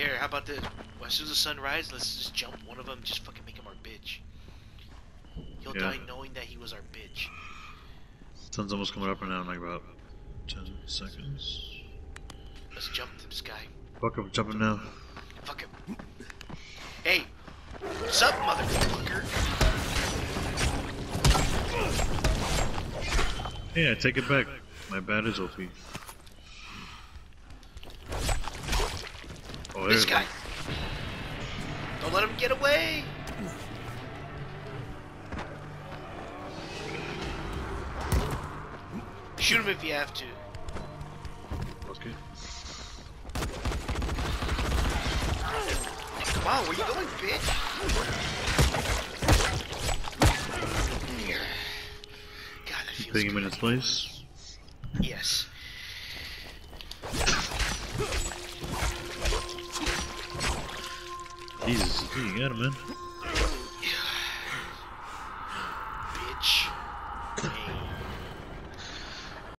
Here, how about this? As soon as the sun rises, let's just jump one of them. Just fucking make him our bitch. He'll Yeah. die knowing that he was our bitch. Sun's almost coming up right now in like about 10 seconds. Let's jump this guy. Fuck, him, jump him now. Fuck him. Hey, what's up, motherfucker? Yeah, take it back. My bad is OP. Oh, This guy. Don't let him get away. Shoot him if you have to. Okay. Come on, where you going, bitch? God, that feels Putting him in his place. Yes. Jesus, you got him, man. Bitch.